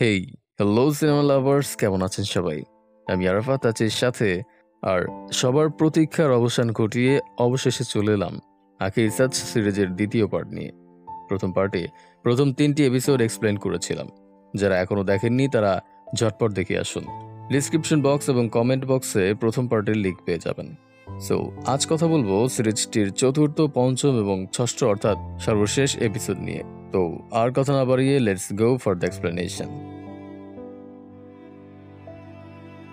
Hey hello cinema lovers কেমন আছেন সবাই? আমি আরাফাত আছির সাথে, আর সবার প্রতীক্ষার অবসান ঘটিয়ে অবশেষে চলে এলাম আখি রিসার্চ সিরিজের দ্বিতীয় পার্ট নিয়ে। প্রথম পার্টে প্রথম তিনটি এপিসোড এক্সপ্লেন করেছিলাম। যারা এখনও দেখেননি, তারা ঝটপট দেখে আসুন। ডিসক্রিপশন বক্স এবং কমেন্ট বক্সে প্রথম পার্টের লিঙ্ক পেয়ে যাবেন। সো আজ কথা বলব সিরিজটির চতুর্থ, পঞ্চম এবং ষষ্ঠ, অর্থাৎ সর্বশেষ এপিসোড নিয়ে। তো আর কথা না বাড়িয়ে let's go for the explanation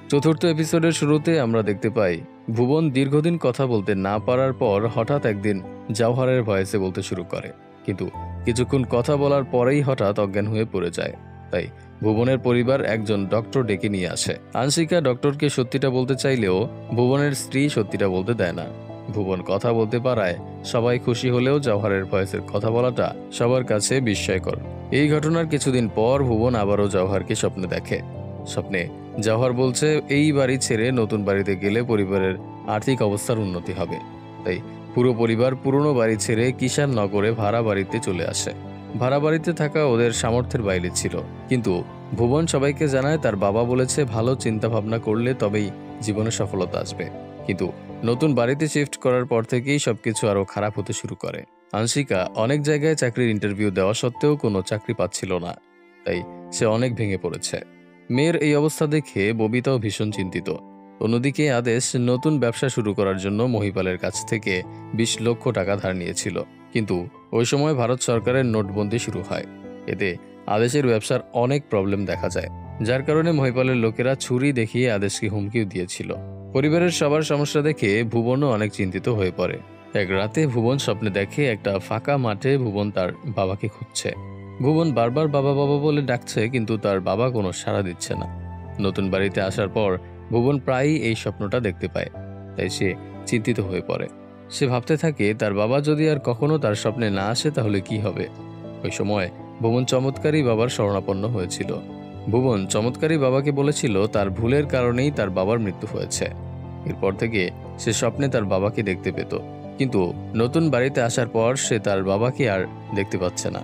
চতুর্থ এপিসোডের শুরুতে আমরা দেখতে পাই, ভুবন দীর্ঘদিন কথা বলতে না পারার পর হঠাৎ একদিন জাওহারের ভয়েসে বলতে শুরু করে। কিন্তু কিছুক্ষণ কথা বলার পরেই হঠাৎ অজ্ঞান হয়ে পড়ে যায়। তাই ভুবনের পরিবার একজন ডক্টর ডেকে নিয়ে আসে। আংশিকা ডক্টরকে সত্যিটা বলতে চাইলেও ভুবনের স্ত্রী সত্যিটা বলতে দেয় না। ভুবন কথা বলতে পারায় সবাই খুশি হলেও জওহারের ভয়েসের কথা বলাটা সবার কাছে বিস্ময়কর। এই ঘটনার কিছুদিন পর ভুবন আবারও জওহারকে স্বপ্নে দেখে। স্বপ্নে জওহার বলছে, এই বাড়ি ছেড়ে নতুন বাড়িতে গেলে পরিবারের আর্থিক অবস্থার উন্নতি হবে। তাই পুরো পরিবার পুরনো বাড়ি ছেড়ে কিষান নগরে ভাড়া বাড়িতে চলে আসে। ভাড়া বাড়িতে থাকা ওদের সামর্থ্যের বাইরে ছিল। কিন্তু ভুবন সবাইকে জানায়, তার বাবা বলেছে, ভালো চিন্তা ভাবনা করলে তবেই জীবনে সফলতা আসবে। কিন্তু নতুন বাড়িতে শিফট করার পর থেকেই সবকিছু আরও খারাপ হতে শুরু করে। আংশিকা অনেক জায়গায় চাকরির ইন্টারভিউ দেওয়া সত্ত্বেও কোনো চাকরি পাচ্ছিল না, তাই সে অনেক ভেঙে পড়েছে। মেয়ের এই অবস্থা দেখে ববিতাও ভীষণ চিন্তিত। অন্যদিকে আদেশ নতুন ব্যবসা শুরু করার জন্য মহিপালের কাছ থেকে বিশ লক্ষ টাকা ধার নিয়েছিল, কিন্তু ওই সময় ভারত সরকারের নোটবন্দি শুরু হয়। এতে আদেশের ব্যবসার অনেক প্রবলেম দেখা যায়, যার কারণে মহিপালের লোকেরা ছুরি দেখিয়ে আদেশকে হুমকিও দিয়েছিল। পরিবারের সবার সমস্যা দেখে ভুবনও অনেক চিন্তিত হয়ে পড়ে। এক রাতে ভুবন স্বপ্নে দেখে একটা ফাঁকা মাঠে ভুবন তার বাবাকে খুঁজছে। ভুবন বারবার বাবা বাবা বলে ডাকছে, কিন্তু তার বাবা কোনো সাড়া দিচ্ছে না। নতুন বাড়িতে আসার পর ভুবন প্রায়ই এই স্বপ্নটা দেখতে পায়, তাই সে চিন্তিত হয়ে পড়ে। সে ভাবতে থাকে, তার বাবা যদি আর কখনো তার স্বপ্নে না আসে, তাহলে কি হবে? ওই সময় ভুবন চমৎকারী বাবার শরণাপন্ন হয়েছিল। ভুবন চমৎকারী বাবাকে বলেছিল, তার ভুলের কারণেই তার বাবার মৃত্যু হয়েছে। এরপর থেকে সে স্বপ্নে তার বাবাকে দেখতে পেত। কিন্তু নতুন বাড়িতে আসার পর সে তার বাবাকে আর দেখতে পাচ্ছে না।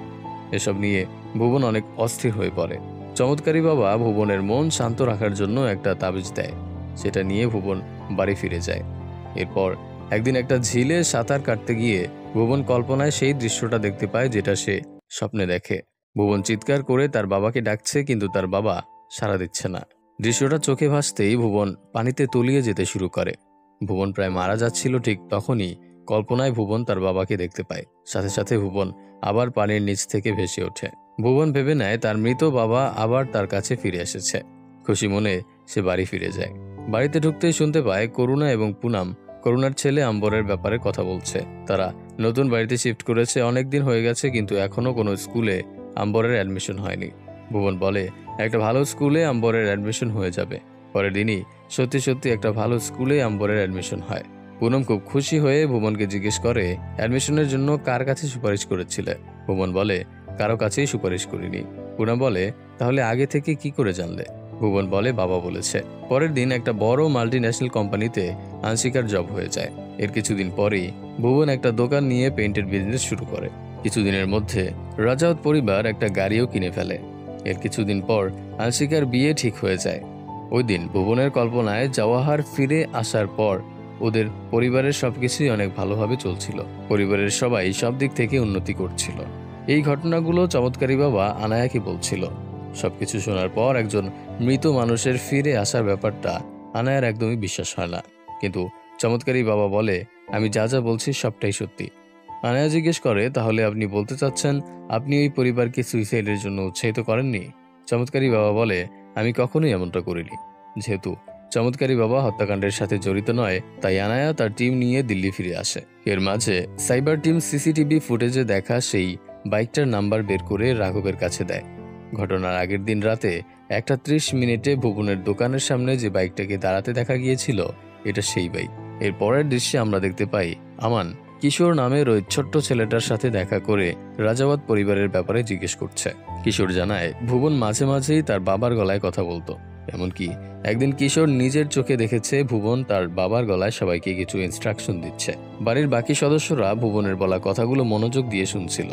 এসব নিয়ে ভুবন অনেক অস্থির হয়ে পড়ে। চমৎকারী বাবা ভুবনের মন শান্ত রাখার জন্য একটা তাবিজ দেয়। সেটা নিয়ে ভুবন বাড়ি ফিরে যায়। এরপর একদিন একটা ঝিলে সাঁতার কাটতে গিয়ে ভুবন কল্পনায় সেই দৃশ্যটা দেখতে পায় যেটা সে স্বপ্নে দেখে। ভুবন চিৎকার করে তার বাবাকে ডাকছে, কিন্তু তার বাবা সাড়া দিচ্ছে না। দৃশ্যটা চোখে ভাসতেই ভুবন পানিতে তলিয়ে যেতে শুরু করে। ভুবন প্রায় মারা যাচ্ছিল ঠিক তখনই কল্পনায় ভুবন তার বাবাকে দেখতে পায়। সাথে সাথে ভুবন আবার পানির নিচ থেকে ভেসে ওঠে। ভুবন ভেবে নেয় তার মৃত বাবা আবার তার কাছে ফিরে এসেছে। খুশি মনে সে বাড়ি ফিরে যায়। বাড়িতে ঢুকতেই শুনতে পায় করুণা এবং পুনাম করুণার ছেলে আম্বরের ব্যাপারে কথা বলছে। তারা নতুন বাড়িতে শিফট করেছে অনেক দিন হয়ে গেছে, কিন্তু এখনও কোনো স্কুলে আম্বরের অ্যাডমিশন হয়নি। ভুবন বলে একটা ভালো স্কুলে আম্বরের অ্যাডমিশন হয়ে যাবে। পরের দিনই সত্যি সত্যি একটা ভালো স্কুলে আম্বরের অ্যাডমিশন হয়। পুনম খুব খুশি হয়ে ভুবনকে জিজ্ঞেস করে, অ্যাডমিশনের জন্য কার কাছে সুপারিশ করেছিলে? ভুবন বলে, কারও কাছেই সুপারিশ করিনি। পুনম বলে, তাহলে আগে থেকে কি করে জানলে? ভুবন বলে, বাবা বলেছে, পরের দিন একটা বড় মাল্টি ন্যাশনাল কোম্পানিতে আংশিকার জব হয়ে যায়। এর কিছুদিন পরেই ভুবন একটা দোকান নিয়ে পেইন্টের বিজনেস শুরু করে। কিছুদিনের মধ্যে রাজাউত পরিবার একটা গাড়িও কিনে ফেলে। এর কিছুদিন পর আংশিকার বিয়ে ঠিক হয়ে যায়। ওই দিন ভুবনের কল্পনায় জওয়াহার ফিরে আসার পর ওদের পরিবারের সবকিছুই অনেক ভালোভাবে চলছিল। পরিবারের সবাই সব দিক থেকে উন্নতি করছিল। এই ঘটনাগুলো চমৎকারী বাবা আনায়াকে বলছিল। সবকিছু শোনার পর একজন মৃত মানুষের ফিরে আসার ব্যাপারটা আনায়ার একদমই বিশ্বাস হয় না। কিন্তু চমৎকারী বাবা বলে, আমি যা যা বলছি সবটাই সত্যি। আনায়া জিজ্ঞেস করে, তাহলে আপনি বলতে চাচ্ছেন আপনি ওই পরিবারকে সুইসাইডের জন্য উৎসাহিত করেননি? চমৎকারী বাবা বলে, আমি কখনোই এমনটা করিনি। যেহেতু চমৎকারী বাবা হত্যাকাণ্ডের সাথে জড়িত নয়, তাই আনায়া তার টিম নিয়ে দিল্লি ফিরে আসে। এর মাঝে সাইবার টিম সিসিটিভি ফুটেজে দেখা সেই বাইকটার নাম্বার বের করে রাঘবের কাছে দেয়। ঘটনার আগের দিন রাতে একটা ত্রিশ মিনিটে ভুবনের দোকানের সামনে যে বাইকটাকে দাঁড়াতে দেখা গিয়েছিল, এটা সেই বাইক। এর পরের দৃশ্যে আমরা দেখতে পাই, আমান কিশোর নামের ওই ছোট্ট ছেলেটার সাথে দেখা করে রাজাবাদ পরিবারের ব্যাপারে জিজ্ঞেস করছে। কিশোর জানায়, ভুবন মাঝে মাঝেই তার বাবার গলায় কথা বলতো। এমনকি একদিন কিশোর নিজের চোখে দেখেছে ভুবন তার বাবার গলায় সবাইকে কিছু ইনস্ট্রাকশন দিচ্ছে। বাড়ির বাকি সদস্যরা ভুবনের বলা কথাগুলো মনোযোগ দিয়ে শুনছিল।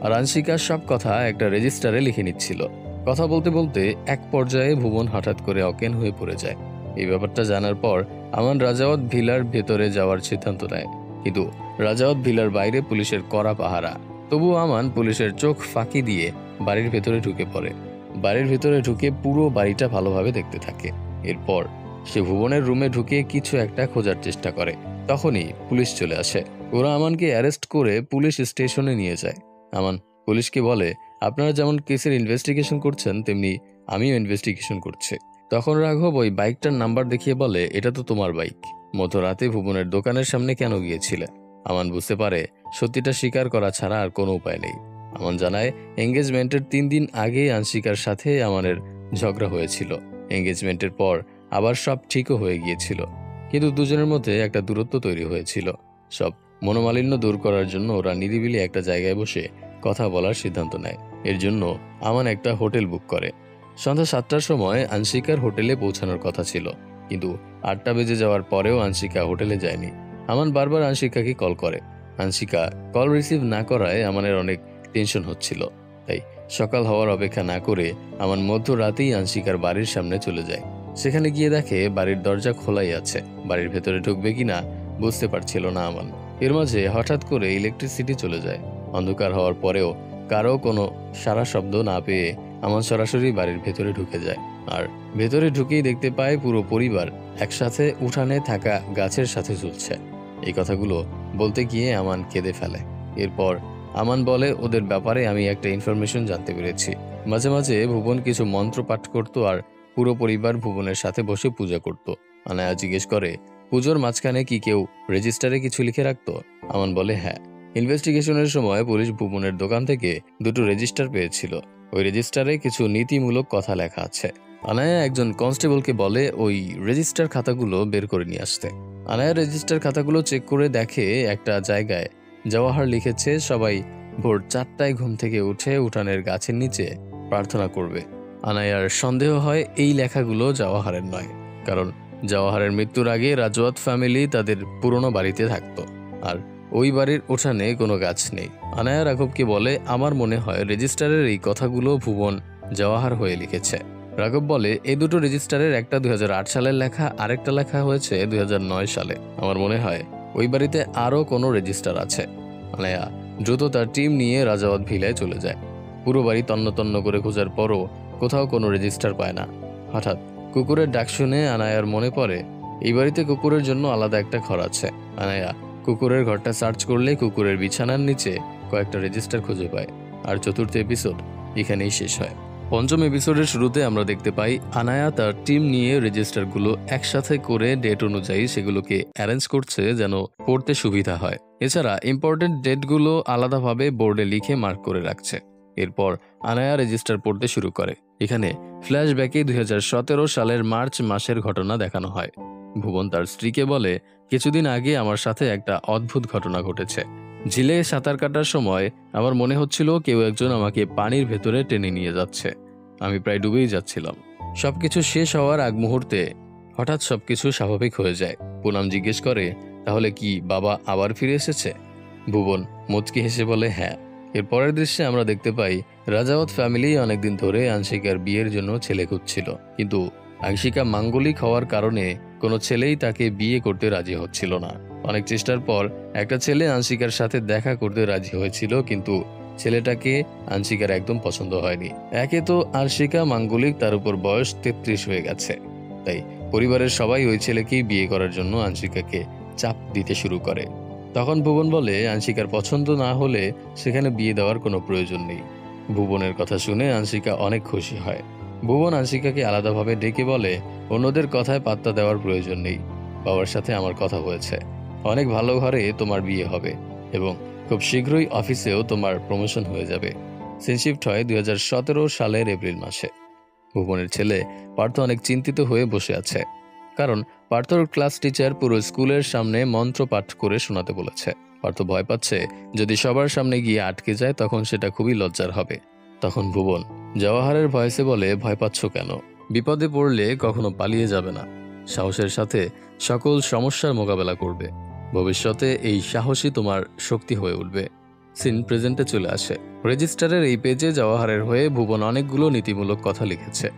আর আংশিকার সব কথা একটা রেজিস্টারে লিখে নিচ্ছিল। কথা বলতে বলতে এক পর্যায়ে ভুবন হঠাৎ করে অজ্ঞান হয়ে পড়ে যায়। এই ব্যাপারটা জানার পর, আমান রাজাওয়াত ভিলার ভেতরে যাওয়ার সিদ্ধান্ত নেয়। কিন্তু রাজাওয়াত ভিলার বাইরে পুলিশের কড়া পাহারা। তবুও আমান পুলিশের চোখ ফাঁকি দিয়ে বাড়ির ভেতরে ঢুকে পড়ে। বাড়ির ভেতরে ঢুকে পুরো বাড়িটা ভালোভাবে দেখতে থাকে। এরপর সে ভুবনের রুমে ঢুকে কিছু একটা খোঁজার চেষ্টা করে। তখনই পুলিশ চলে আসে। ওরা আমানকে অ্যারেস্ট করে পুলিশ স্টেশনে নিয়ে যায়। আমান পুলিশকে বলে, আপনারা যেমন কেসের ইনভেস্টিগেশন করছেন, তেমনি আমিও ইনভেস্টিগেশন করছি। তখন রাঘব ওই বাইকটার নাম্বার দেখিয়ে বলে, এটা তো তোমার বাইক। মধ্যরাতে ভুবনের দোকানের সামনে কেন গিয়েছিলে? আমান বুঝতে পারে সত্যিটা স্বীকার করা ছাড়া আর কোনো উপায় নেই। আমান জানায় এঙ্গেজমেন্টের তিন দিন আগেই আনশিকার সাথে আমানের ঝগড়া হয়েছিল। এঙ্গেজমেন্টের পর আবার সব ঠিকও হয়ে গিয়েছিল। কিন্তু দুজনের মধ্যে একটা দূরত্ব তৈরি হয়েছিল। সব মনোমালিন্য দূর করার জন্য ওরা নিরিবিলি একটা জায়গায় বসে কথা বলার সিদ্ধান্ত নেয়। এর জন্য আমান একটা হোটেল বুক করে। সন্ধ্যা সাতটার সময় আনশিকার হোটেলে পৌঁছানোর কথা ছিল। কিন্তু আটটা বেজে যাওয়ার পরেও আনশিকা হোটেলে যায়নি। আমান বারবার আনশিকাকে কল করে। আনশিকা কল রিসিভ না করায় আমানের অনেক টেনশন হচ্ছিল। তাই সকাল হওয়ার অপেক্ষা না করে আমার মধ্য রাতেই আনশিকার বাড়ির সামনে চলে যায়। সেখানে গিয়ে দেখে বাড়ির দরজা খোলাই আছে। বাড়ির ভেতরে ঢুকবে কিনা বুঝতে পারছিল না আমান। এর মাঝে হঠাৎ করে ইলেকট্রিসিটি চলে যায়। অন্ধকার হওয়ার পরেও কারও কোনো সারা শব্দ না পেয়ে আমার সরাসরি বাড়ির ভেতরে ঢুকে যায়। আর ভেতরে ঢুকেই দেখতে পায় পুরো পরিবার একসাথে উঠানে থাকা গাছের সাথে ঝুলছে। এই কথাগুলো বলতে গিয়ে আমান কেঁদে ফেলে। এরপর আমান বলে, ওদের ব্যাপারে আমি একটা ইনফরমেশন জানতে পেরেছি। মাঝে মাঝে ভুবন কিছু মন্ত্র পাঠ করতো আর পুরো পরিবার ভুবনের সাথে বসে পূজা করত। আনায়া জিজ্ঞেস করে, পুজোর মাঝখানে কি কেউ রেজিস্টারে কিছু লিখে রাখতো? আমান বলে হ্যাঁ। ইনভেস্টিগেশনের সময় পুলিশ ভুবনের দোকান থেকে দুটো রেজিস্টার পেয়েছিল। ওই রেজিস্টারে কিছু নীতিমূলক কথা লেখা আছে। আনায়া একজন কনস্টেবলকে বলে, ওই রেজিস্টার খাতাগুলো বের করে নিয়ে আসতে। আনায়া রেজিস্টার খাতাগুলো চেক করে দেখে একটা জায়গায় জওয়াহার লিখেছে, সবাই ভোর চারটায় ঘুম থেকে উঠে উঠানের গাছের নিচে প্রার্থনা করবে। আনায়ার সন্দেহ হয় এই লেখাগুলো জওয়াহারের নয়, কারণ জওয়াহারের মৃত্যুর আগে রাজওয়াত ফ্যামিলি তাদের পুরনো বাড়িতে থাকতো, আর ওই বাড়ির উঠানে কোনো গাছ নেই। আনায়া রাঘবকে বলে, আমার মনে হয় রেজিস্টারের এই কথাগুলো ভুবন জওয়াহার হয়ে লিখেছে। রাঘব বলে এই দুটো রেজিস্টারের একটা দুই হাজার আট সালের লেখা, আরেকটা লেখা হয়েছে দুই হাজার নয় সালে। আমার মনে হয় ওই বাড়িতে আরও কোনো রেজিস্টার আছে। আনায়া দ্রুত তার টিম নিয়ে রাজাওয়াত ভিলায় চলে যায়। পুরো বাড়ি তন্ন তন্ন করে খোঁজার পরও কোথাও কোনো রেজিস্টার পায় না। হঠাৎ কুকুরের ডাক শুনে আনায়ার মনে পড়ে, এই বাড়িতে কুকুরের জন্য আলাদা একটা ঘর আছে। আনায়া কুকুরের ঘরটা সার্চ করলে কুকুরের বিছানার নিচে কয়েকটা রেজিস্টার খুঁজে পায়, আর চতুর্থ এপিসোড এখানেই শেষ হয়। পঞ্চম এপিসোডের শুরুতে আমরা দেখতে পাই আনায়া তার টিম নিয়ে রেজিস্টারগুলো একসাথে করে ডেট অনুযায়ী সেগুলোকে অ্যারেঞ্জ করছে যেন পড়তে সুবিধা হয়। এছাড়া ইম্পর্টেন্ট ডেটগুলো আলাদাভাবে বোর্ডে লিখে মার্ক করে রাখছে। এরপর আনায়া রেজিস্টার পড়তে শুরু করে। এখানে ফ্ল্যাশব্যাকে দুই হাজার সতেরো সালের মার্চ মাসের ঘটনা দেখানো হয়। ভুবন তার স্ত্রীকে বলে, কিছুদিন আগে আমার সাথে একটা অদ্ভুত ঘটনা ঘটেছে। ঝিলে সাঁতার কাটার সময় আমার মনে হচ্ছিল কেউ একজন আমাকে পানির ভেতরে টেনে নিয়ে যাচ্ছে। আমি প্রায় ডুবেই যাচ্ছিলাম। সবকিছু শেষ হওয়ার আগ মুহূর্তে হঠাৎ সবকিছু স্বাভাবিক হয়ে যায়। পুনাম জিজ্ঞেস করে, তাহলে কি বাবা আবার ফিরে এসেছে? ভুবন মুচকি হেসে বলে হ্যাঁ। এর পরের দৃশ্যে আমরা দেখতে পাই, রাজাওয়াত ফ্যামিলি অনেকদিন ধরে আংশিকার বিয়ের জন্য ছেলে খুঁজছিল। কিন্তু আংশিকা মাঙ্গলিক হওয়ার কারণে কোনো ছেলেই তাকে বিয়ে করতে রাজি হচ্ছিল না। অনেক চেষ্টার পর একটা ছেলে আংশিকার সাথে দেখা করতে রাজি হয়েছিল, কিন্তু ছেলেটাকে আংশিকার একদম পছন্দ হয়নি। একে তো আংশিকা মাঙ্গলিক, তার উপর বয়স তেত্রিশ হয়ে গেছে। তাই পরিবারের সবাই ওই ছেলেকেই বিয়ে করার জন্য আংশিকাকে চাপ দিতে শুরু করে। তখন ভুবন বলে আংশিকার পছন্দ না হলে সেখানে বিয়ে দেওয়ার কোনো প্রয়োজন নেই। ভুবনের কথা শুনে আংশিকা অনেক খুশি হয়। ভুবন আংশিকাকে আলাদাভাবে ডেকে বলে, অন্যদের কথায় পাত্তা দেওয়ার প্রয়োজন নেই। বাবার সাথে আমার কথা হয়েছে। অনেক ভালো ঘরে তোমার বিয়ে হবে এবং খুব শীঘ্রই অফিসেও তোমার প্রমোশন হয়ে যাবে। সিনশিফট হয় দুই সালের এপ্রিল মাসে। ভুবনের ছেলে পার্থ অনেক চিন্তিত হয়ে বসে আছে। কারণ পার্থর ক্লাস টিচার পুরো স্কুলের সামনে মন্ত্র পাঠ করে শোনাতে বলেছে। পার্থ ভয় পাচ্ছে যদি সবার সামনে গিয়ে আটকে যায় তখন সেটা খুবই লজ্জার হবে। তখন ভুবন জওয়াহারের ভয়েসে বলে, ভয় পাচ্ছ কেন? বিপদে পড়লে কখনো পালিয়ে যাবে না। সাহসের সাথে সকল সমস্যার মোকাবেলা করবে। ভবিষ্যতে এই সাহসী তোমার শক্তি হয়ে উঠবে। সিন প্রেজেন্টে চলে আসে। রেজিস্টারের এই পেজে জওয়াহারের হয়ে ভুবন অনেকগুলো নীতিমূলক কথা লিখেছে।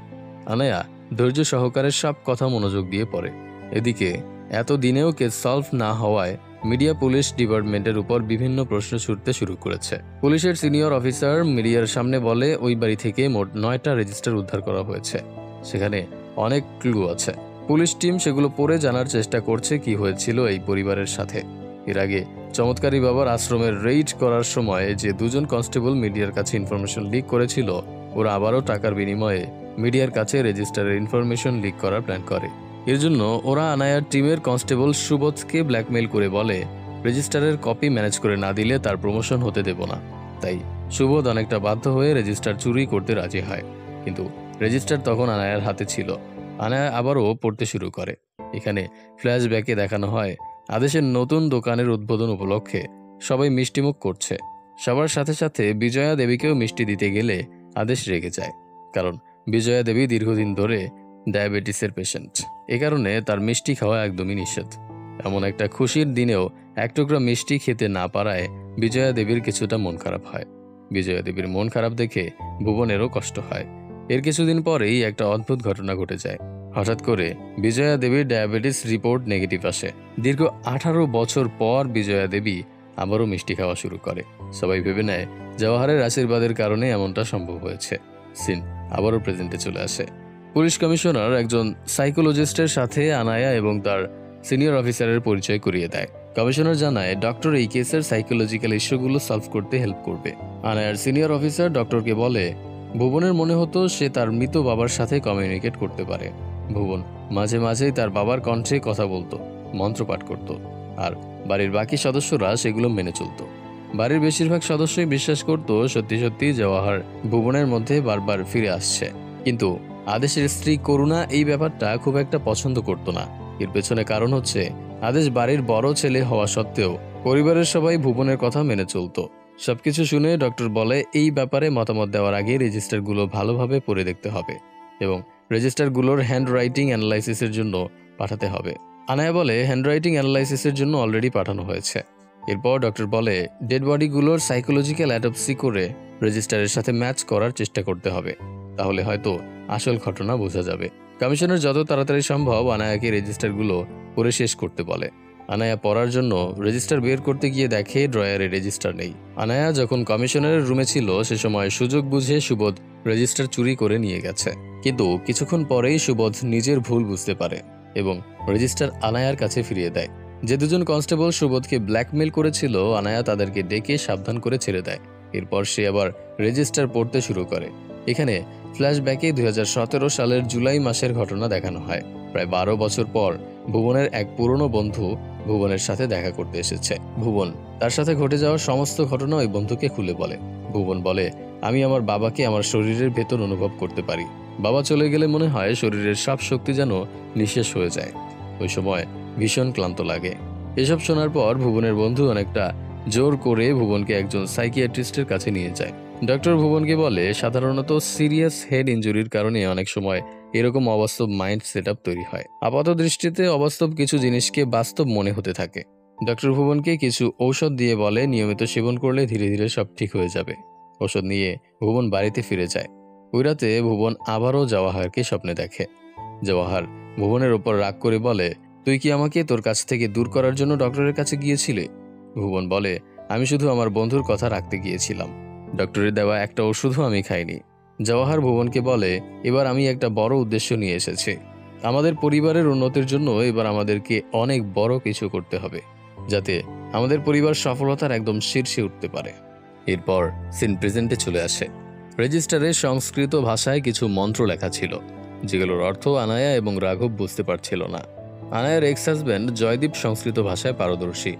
আনায়া, ধৈর্য সহকারে সব কথা মনোযোগ দিয়ে পড়ে। এদিকে এত দিনেও কেস সলভ না হওয়ায় মিডিয়া পুলিশ ডিপার্টমেন্টের উপর বিভিন্ন প্রশ্ন ছুটতে শুরু করেছে। পুলিশের সিনিয়র অফিসার মিডিয়ার সামনে বলে, ওই বাড়ি থেকে মোট নয়টা রেজিস্টার উদ্ধার করা হয়েছে। সেখানে অনেক ক্লু আছে। পুলিশ টিম সেগুলো পড়ে জানার চেষ্টা করছে কি হয়েছিল এই পরিবারের সাথে। এর আগে চমৎকারী বাবার আশ্রমের রেইড করার সময় যে দুজন কনস্টেবল মিডিয়ার কাছে ইনফরমেশন লিক করেছিল, ওরা আবারও টাকার বিনিময়ে মিডিয়ার কাছে রেজিস্টারের ইনফরমেশন লিক করার প্ল্যান করে। এর জন্য ওরা আনায়ার টিমের কনস্টেবল সুবোধকে ব্ল্যাকমেইল করে বলে, রেজিস্টারের কপি ম্যানেজ করে না দিলে তার প্রমোশন হতে দেব না। তাই সুবোধ অনেকটা বাধ্য হয়ে রেজিস্টার চুরি করতে রাজি হয়। কিন্তু রেজিস্টার তখন আনায়ার হাতে ছিল। আনায়া আবারও পড়তে শুরু করে। এখানে ফ্ল্যাশব্যাকে দেখানো হয় আদেশের নতুন দোকানের উদ্বোধন উপলক্ষে সবাই মিষ্টিমুখ করছে। সবার সাথে সাথে বিজয়া দেবীকেও মিষ্টি দিতে গেলে আদেশ রেগে যায়, কারণ বিজয়া দেবী দীর্ঘদিন ধরে ডায়াবেটিসের পেশেন্ট এ কারণে তার মিষ্টি খাওয়া একদমই নিষেধ। এমন একটা খুশির দিনেও এক টুকরা মিষ্টি খেতে না পারায় বিজয়া দেবীর কিছুটা মন খারাপ হয়। বিজয়া দেবীর মন খারাপ দেখে ভুবনেরও কষ্ট হয়। এর কিছুদিন পরেই একটা অদ্ভুত ঘটনা ঘটে যায়। হঠাৎ করে বিজয়া দেবীর ডায়াবেটিস রিপোর্ট নেগেটিভ আসে। দীর্ঘ আঠারো বছর পর বিজয়া দেবী আবারও মিষ্টি খাওয়া শুরু করে। সবাই ভেবে নেয়, জওয়াহারের আশীর্বাদের কারণে এমনটা সম্ভব হয়েছে। সিন আবারও প্রেজেন্টে চলে আসে। পুলিশ কমিশনার একজন সাইকোলজিস্টের সাথে আনায়া এবং তার সিনিয়র অফিসারের পরিচয় করিয়ে দেয়। কমিশনার জানায়, ডক্টর এই কেসের সাইকোলজিক্যাল ইস্যুগুলো সলভ করতে হেল্প করবে। আনায়ার সিনিয়র অফিসার ডক্টরকে বলে ভুবনের মনে হতো সে তার মৃত বাবার সাথে কমিউনিকেট করতে পারে। ভুবন মাঝে মাঝেই তার বাবার কণ্ঠে কথা বলতো, মন্ত্রপাঠ করত, আর বাড়ির বাকি সদস্যরা সেগুলো মেনে চলত। বাড়ির বেশিরভাগ সদস্যই বিশ্বাস করত, সত্যি সত্যি জওয়াহার ভুবনের মধ্যে বারবার ফিরে আসছে। কিন্তু আদেশের স্ত্রী করুণা এই ব্যাপারটা খুব একটা পছন্দ করত না। এর পেছনে কারণ হচ্ছে, আদেশ বাড়ির বড় ছেলে হওয়া সত্ত্বেও পরিবারের সবাই ভুবনের কথা মেনে চলতো। সবকিছু শুনে ডক্টর বলে, এই ব্যাপারে মতামত দেওয়ার আগে রেজিস্টারগুলো ভালোভাবে পড়ে দেখতে হবে এবং রেজিস্টারগুলোর হ্যান্ড রাইটিং অ্যানালাইসিসের জন্য পাঠাতে হবে। আনায়া বলে, হ্যান্ডরাইটিং অ্যানালাইসিসের জন্য অলরেডি পাঠানো হয়েছে। এরপর ডক্টর বলে, ডেড বডিগুলোর সাইকোলজিক্যাল অ্যাডপসি করে রেজিস্টারের সাথে ম্যাচ করার চেষ্টা করতে হবে। তাহলে হয়তো আসল ঘটনা বোঝা যাবে। কমিশনার যত তাড়াতাড়ি সম্ভব আনায়াকে রেজিস্টারগুলো পড়ে শেষ করতে বলে। আনায়া পড়ার জন্য রেজিস্টার বের করতে গিয়ে দেখে ড্রয়ারে রেজিস্টার নেই। আনায়া যখন কমিশনারের রুমে ছিল, সে সময় সুযোগ বুঝে সুবোধ রেজিস্টার চুরি করে নিয়ে গেছে। কিন্তু কিছুক্ষণ পরেই সুবোধ নিজের ভুল বুঝতে পারে এবং রেজিস্টার আনায়ার কাছে ফিরিয়ে দেয়। যে দুজন কনস্টেবল সুবোধকে ব্ল্যাকমেল করেছিল, আনায়া তাদেরকে ডেকে সাবধান করে ছেড়ে দেয়। এরপর সে আবার রেজিস্টার পড়তে শুরু করে। এখানে ফ্ল্যাশব্যাকে দুই হাজার সতেরো সালের জুলাই মাসের ঘটনা দেখানো হয়। প্রায় বারো বছর পর ভুবনের এক পুরনো বন্ধু ভুবনের সাথে দেখা করতে এসেছে। ভুবন, তার সাথে ঘটে যাওয়া সমস্ত ঘটনা ওই বন্ধুকে খুলে বলে। ভুবন বলে, আমি আমার বাবাকে আমার শরীরের ভেতর অনুভব করতে পারি। বাবা চলে গেলে মনে হয় শরীরের সব শক্তি যেন নিঃশেষ হয়ে যায়। ওই সময় ভীষণ ক্লান্ত লাগে। এসব শোনার পর ভুবনের বন্ধু অনেকটা জোর করে ভুবনকে একজন সাইকিয়াট্রিস্টের কাছে নিয়ে যায়। ডক্টর ভুবনকে বলে, সাধারণত সিরিয়াস হেড ইঞ্জুরির কারণে অনেক সময় এরকম অবাস্তব মাইন্ড সেট তৈরি হয়। আপাত দৃষ্টিতে অবাস্তব কিছু জিনিসকে বাস্তব মনে হতে থাকে। ডক্টর ভুবনকে কিছু ঔষধ দিয়ে বলে, নিয়মিত সেবন করলে ধীরে ধীরে সব ঠিক হয়ে যাবে। ওষুধ নিয়ে ভুবন বাড়িতে ফিরে যায়। ওই রাতে ভুবন আবারও জওয়াহারকে স্বপ্নে দেখে। জওয়াহার ভুবনের ওপর রাগ করে বলে, তুই কি আমাকে তোর কাছ থেকে দূর করার জন্য ডক্টরের কাছে গিয়েছিলে? ভুবন বলে, আমি শুধু আমার বন্ধুর কথা রাখতে গিয়েছিলাম। ডক্টরের দেওয়া একটা ওষুধও আমি খাইনি। জওয়াহার ভুবনকে বলে, এবার আমি একটা বড় উদ্দেশ্য নিয়ে এসেছি। আমাদের পরিবারের উন্নতির জন্য এবার আমাদেরকে অনেক বড় কিছু করতে হবে, যাতে আমাদের পরিবার সফলতার একদম শীর্ষে উঠতে পারে। এরপর সিন প্রেজেন্টে চলে আসে। রেজিস্টারে সংস্কৃত ভাষায় কিছু মন্ত্র লেখা ছিল, যেগুলোর অর্থ আনায়া এবং রাঘব বুঝতে পারছিল না। আনায়ার এক্স হাজব্যান্ড জয়দীপ সংস্কৃত ভাষায় পারদর্শী,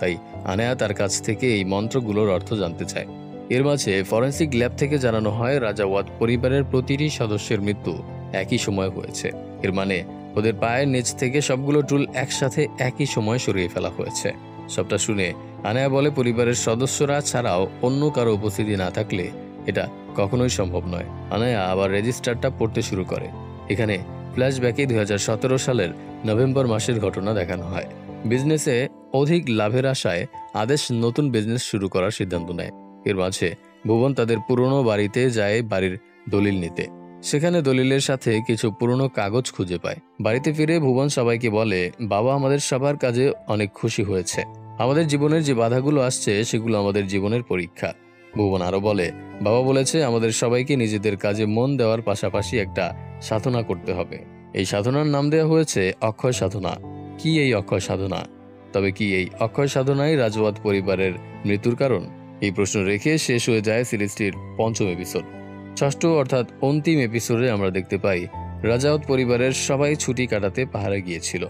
তাই আনায়া তার কাছ থেকে এই মন্ত্রগুলোর অর্থ জানতে চায়। এর মাঝে ফরেন্সিক ল্যাব থেকে জানানো হয়, রাজা ওয়াদ পরিবারের প্রতিটি সদস্যের মৃত্যু একই সময় হয়েছে। এর মানে ওদের পায়ের নিচ থেকে সবগুলো টুল একসাথে একই সময় সরিয়ে ফেলা হয়েছে। সবটা শুনে আনায়া বলে, পরিবারের সদস্যরা ছাড়াও অন্য কারও উপস্থিতি না থাকলে এটা কখনোই সম্ভব নয়। আনায়া আবার রেজিস্টারটা পড়তে শুরু করে। এখানে ফ্ল্যাশব্যাকে দুই হাজার সতেরো সালের নভেম্বর মাসের ঘটনা দেখানো হয়। বিজনেসে অধিক লাভের আশায় আদেশ নতুন বিজনেস শুরু করার সিদ্ধান্ত নেয়। এর মাঝে ভুবন তাদের পুরনো বাড়িতে যায় বাড়ির দলিল নিতে। সেখানে দলিলের সাথে কিছু পুরনো কাগজ খুঁজে পায়। বাড়িতে ফিরে ভুবন সবাইকে বলে, বাবা আমাদের সবার কাজে অনেক খুশি হয়েছে। আমাদের জীবনের যে বাধাগুলো আসছে, সেগুলো আমাদের জীবনের পরীক্ষা। ভুবন আরও বলে, বাবা বলেছে আমাদের সবাইকে নিজেদের কাজে মন দেওয়ার পাশাপাশি একটা সাধনা করতে হবে। এই সাধনার নাম দেওয়া হয়েছে অক্ষয় সাধনা। কি এই অক্ষয় সাধনা? তবে কি এই অক্ষয় সাধনাই রাজওয়াত পরিবারের মৃত্যুর কারণ? এই প্রশ্ন রেখে শেষ হয়ে যায় সিরিজটির পঞ্চম এপিসোড ষষ্ঠ অর্থাৎ অন্তিম এপিসোডে আমরা দেখতে পাই রাজাওত পরিবারের সবাই ছুটি কাটাতে পাহাড়ে গিয়েছিল।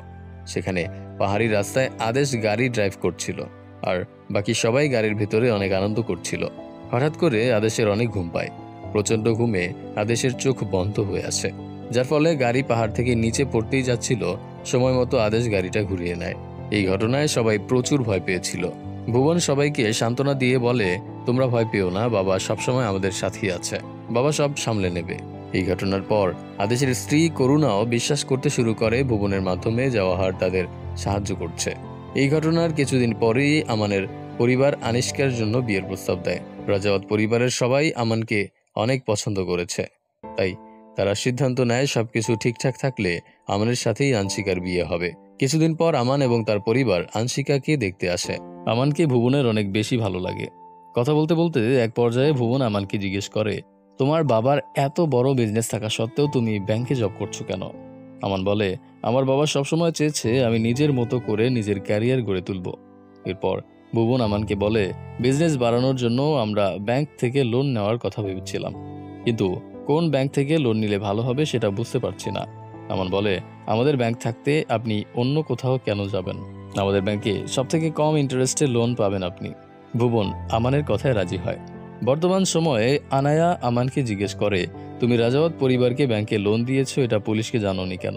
সেখানে পাহাড়ি রাস্তায় আদেশ গাড়ি ড্রাইভ করছিল, আর বাকি সবাই গাড়ির ভেতরে অনেক আনন্দ করছিল। হঠাৎ করে আদেশের অনেক ঘুম পায়। প্রচণ্ড ঘুমে আদেশের চোখ বন্ধ হয়ে আসে, যার ফলে গাড়ি পাহাড় থেকে নিচে পড়তেই যাচ্ছিল, সময় মতো আদেশ গাড়িটা ঘুরিয়ে নেয়। এই ঘটনায় সবাই প্রচুর ভয় পেয়েছিল। ভুবন সবাইকে সান্ত্বনা দিয়ে বলে, তোমরা ভয় পেও না, বাবা সবসময় আমাদের সাথেই আছে। বাবা সব সামলে নেবে। এই ঘটনার পর আদেশের স্ত্রী করুণাও বিশ্বাস করতে শুরু করে, ভুবনের মাধ্যমে জওয়াহার তাদের সাহায্য করছে। এই ঘটনার কিছুদিন পরেই আমানের পরিবার আনিষ্কার জন্য বিয়ের প্রস্তাব দেয়। রাজাওয়াত পরিবারের সবাই আমানকে অনেক পছন্দ করেছে। তাই তারা সিদ্ধান্ত নেয়, সবকিছু ঠিকঠাক থাকলে আমানের সাথেই আনশিকার বিয়ে হবে। কিছুদিন পর আমান এবং তার পরিবার আনশিকাকে দেখতে আসে। আমানকে ভুবনের অনেক বেশি ভালো লাগে। কথা বলতে বলতে এক পর্যায়ে ভুবন আমানকে জিজ্ঞেস করে, তোমার বাবার এত বড় বিজনেস থাকা সত্ত্বেও তুমি ব্যাংকে জব করছ কেন? আমান বলে, আমার বাবা সবসময় চেয়েছে আমি নিজের মতো করে নিজের ক্যারিয়ার গড়ে তুলব। এরপর ভুবন আমানকে বলে বিজনেস বাড়ানোর জন্য আমরা ব্যাংক থেকে লোন নেওয়ার কথা ভেবেছিলাম। কিন্তু কোন ব্যাংক থেকে লোন নিলে ভালো হবে সেটা বুঝতে পারছি না। আমান বলে, আমাদের ব্যাংক থাকতে আপনি অন্য কোথাও কেন যাবেন? আমাদের ব্যাংকে সবথেকে কম ইন্টারেস্টে লোন পাবেন আপনি। ভুবন, আমানের কথায় রাজি হয়। বর্তমান সময়ে আনায়া আমানকে জিজ্ঞেস করে, তুমি রাজাওয়াত পরিবারকে ব্যাংকে লোন দিয়েছ, এটা পুলিশকে জানোনি কেন?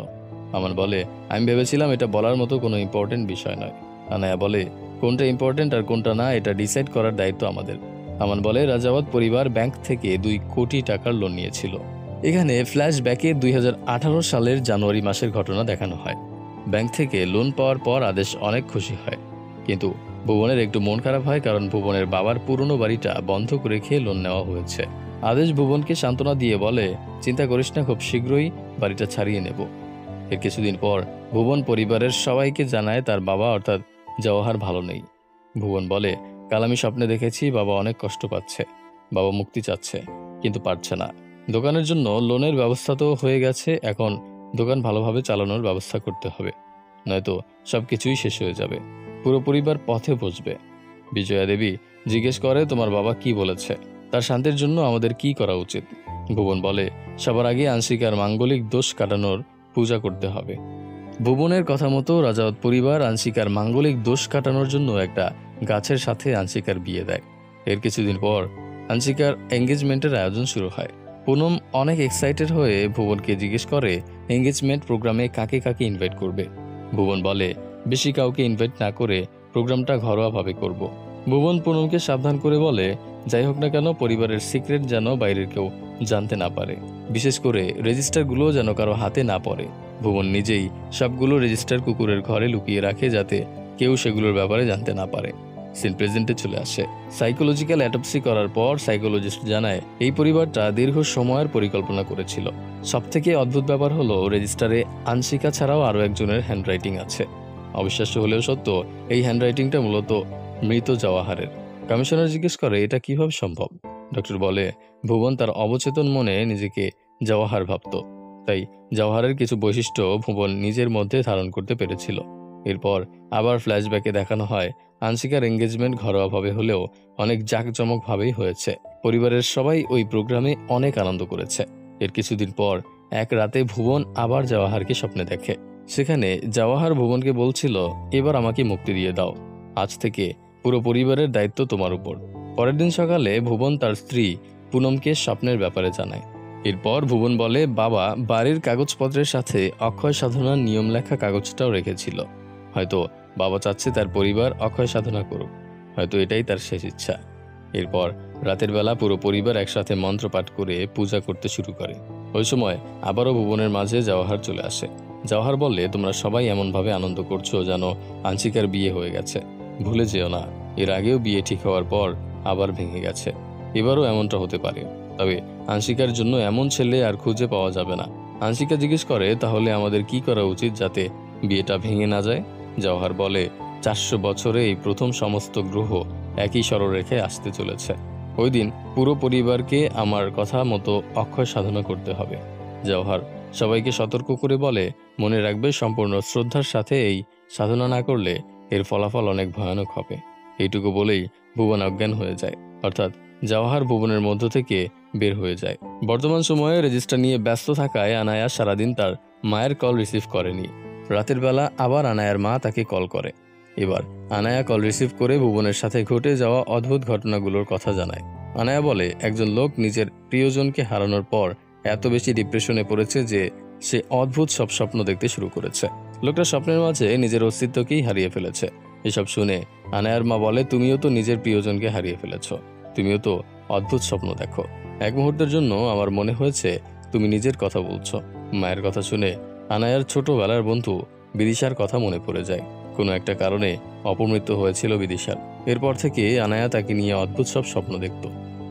আমান বলে, আমি ভেবেছিলাম এটা বলার মতো কোনো ইম্পর্টেন্ট বিষয় নয়। আনায়া বলে, কোনটা ইম্পর্টেন্ট আর কোনটা না, এটা ডিসাইড করার দায়িত্ব আমাদের। আমান বলে, রাজাওয়াত পরিবার ব্যাংক থেকে দুই কোটি টাকার লোন নিয়েছিল। এখানে ফ্ল্যাশব্যাকে দুই হাজার আঠারো সালের জানুয়ারি মাসের ঘটনা দেখানো হয়। ব্যাংক থেকে লোন পাওয়ার পর আদেশ অনেক খুশি হয়। কিন্তু ভুবনের একটু মন খারাপ হয় কারণ ভুবনের বাবার পুরনো বাড়িটা বন্ধ করে খেয়ে লোন নেওয়া হয়েছে। আদেশ ভুবনকে সান্ত্বনা দিয়ে বলে, চিন্তা করিস না, খুব শীঘ্রই বাড়িটা ছাড়িয়ে নেব। এর কিছুদিন পর ভুবন পরিবারের সবাইকে জানায় তার বাবা অর্থাৎ জওয়াহার ভালো নেই। ভুবন বলে, কাল আমি স্বপ্নে দেখেছি, বাবা অনেক কষ্ট পাচ্ছে। বাবা মুক্তি চাচ্ছে, কিন্তু পারছে না। দোকানের জন্য লোনের ব্যবস্থা তো হয়ে গেছে, এখন দোকান ভালোভাবে চালানোর ব্যবস্থা করতে হবে, নয়তো সব কিছুই শেষ হয়ে যাবে। পুরো পরিবার পথে বসবে। বিজয়া দেবী জিজ্ঞেস করে, তোমার বাবা কি বলেছে? তার শান্তির জন্য আমাদের কি করা উচিত? ভুবন বলে, সবার আগে আংশিকার মাঙ্গলিক দোষ কাটানোর পূজা করতে হবে। ভুবনের কথা মতো রাজাওয়াত পরিবার আংশিকার মাঙ্গলিক দোষ কাটানোর জন্য একটা গাছের সাথে আংশিকার বিয়ে দেয়। এর কিছুদিন পর আংশিকার এঙ্গেজমেন্টের আয়োজন শুরু হয়। পুনম অনেক এক্সাইটেড হয়ে ভুবনকে জিজ্ঞেস করে এঙ্গেজমেন্ট প্রোগ্রামে কাকে কাকে ইনভাইট করবে? ভুবন বলে, বেশি কাউকে ইনভাইট না করে প্রোগ্রামটা ঘরোয়াভাবে করব। ভুবন পুনমকে সাবধান করে বলে, যাই হোক না কেন, পরিবারের সিক্রেট যেন বাইরের কেউ জানতে না পারে। বিশেষ করে রেজিস্টারগুলো যেন কারও হাতে না পড়ে। ভুবন নিজেই সবগুলো রেজিস্টার কুকুরের ঘরে লুকিয়ে রাখে যাতে কেউ সেগুলোর ব্যাপারে জানতে না পারে। সিন প্রেজেন্টে চলে আসে। সাইকোলজিক্যাল অ্যাটপসি করার পর সাইকোলজিস্ট জানায়, এই পরিবারটা দীর্ঘ সময়ের পরিকল্পনা করেছিল। সবথেকে অদ্ভুত ব্যাপার হলো, রেজিস্টারে আনশিকা ছাড়াও আরও একজনের হ্যান্ডরাইটিং আছে। অবিশ্বাস্য হলেও সত্য, এই হ্যান্ডরাইটিংটা মূলত মৃত জওয়াহারের। কমিশনার জিজ্ঞেস করে, এটা কীভাবে সম্ভব? ডক্টর বলে, ভুবন তার অবচেতন মনে নিজেকে জওয়াহার ভাবত। তাই জওয়াহারের কিছু বৈশিষ্ট্য ভুবন নিজের মধ্যে ধারণ করতে পেরেছিল। এরপর আবার ফ্ল্যাশব্যাকে দেখানো হয় আনশিকার এঙ্গেজমেন্ট ঘরোয়াভাবে হলেও অনেক জাঁকজমকভাবেই হয়েছে। পরিবারের সবাই ওই প্রোগ্রামে অনেক আনন্দ করেছে। এর কিছুদিন পর এক রাতে ভুবন আবার জওয়াহারকে স্বপ্নে দেখে। সেখানে জওয়াহার ভুবনকে বলছিল, এবার আমাকে মুক্তি দিয়ে দাও। আজ থেকে পুরো পরিবারের দায়িত্ব তোমার উপর। পরের দিন সকালে ভুবন তার স্ত্রী পুনমকে স্বপ্নের ব্যাপারে জানায়। এরপর ভুবন বলে, বাবা, বাড়ির কাগজপত্রের সাথে অক্ষয় সাধনার নিয়ম লেখা কাগজটাও রেখেছিল। হয়তো বাবা চাচ্ছে তার পরিবার অক্ষয় সাধনা করুক, হয়তো এটাই তার শেষ ইচ্ছা। এরপর রাতের বেলা পুরো পরিবার একসাথে মন্ত্র পাঠ করে পূজা করতে শুরু করে। ওই সময় আবারও ভুবনের মাঝে জওয়াহার চলে আসে। জওহার বললে, তোমরা সবাই এমনভাবে আনন্দ করছ যেন আঞ্চিকার বিয়ে হয়ে গেছে। ভুলে যেও না, এর আগেও বিয়ে ঠিক হওয়ার পর আবার ভেঙে গেছে। এবারও এমনটা হতে পারে। তবে আংশিকার জন্য এমন ছেলে আর খুঁজে পাওয়া যাবে না। আংশিকা জিজ্ঞেস করে, তাহলে আমাদের কি করা উচিত যাতে বিয়েটা ভেঙে না যায়? জওহার বলে, চারশো বছরে এই প্রথম সমস্ত গ্রহ একই সরলরেখায় আসতে চলেছে। ওই দিন পুরো পরিবারকে আমার কথা মতো অক্ষয় সাধনা করতে হবে। জওহার সবাইকে সতর্ক করে বলে, মনে রাখবে সম্পূর্ণ শ্রদ্ধার সাথে এই সাধনা না করলে এর ফলাফল অনেক ভয়ানক হবে। এইটুকু বলেই ভুবন অজ্ঞান হয়ে যায়। অর্থাৎ জওহার ভুবনের মধ্য থেকে বের হয়ে যায়। বর্তমান সময়ে রেজিস্টার নিয়ে ব্যস্ত থাকায় আনায়া সারাদিন তার মায়ের কল রিসিভ করেনি। রাতের বেলা আবার আনায়ার মা তাকে কল করে। এবার আনায়া কল রিসিভ করে ভুবনের সাথে ঘটে যাওয়া অদ্ভুত ঘটনাগুলোর কথা জানায়। আনায়া বলে, একজন লোক নিজের প্রিয়জনকে হারানোর পর এত বেশি ডিপ্রেশনে পড়েছে যে সে অদ্ভুত সব স্বপ্ন দেখতে শুরু করেছে। লোকটা স্বপ্নের মাঝে নিজের অস্তিত্বকেই হারিয়ে ফেলেছে। এসব শুনে আনায়ার মা বলে, তুমিও তো নিজের প্রিয়জনকে হারিয়ে ফেলেছ। তুমিও তো অদ্ভুত স্বপ্ন দেখো। এক মুহূর্তের জন্য আমার মনে হয়েছে তুমি নিজের কথা বলছো। মায়ের কথা শুনে আনায়ার ছোটবেলার বন্ধু বিদিশার কথা মনে পড়ে যায়। কোনো একটা কারণে অপমৃত্যু হয়েছিল বিদিশার। এরপর থেকে আনায়া তাকে নিয়ে অদ্ভুত সব স্বপ্ন দেখত।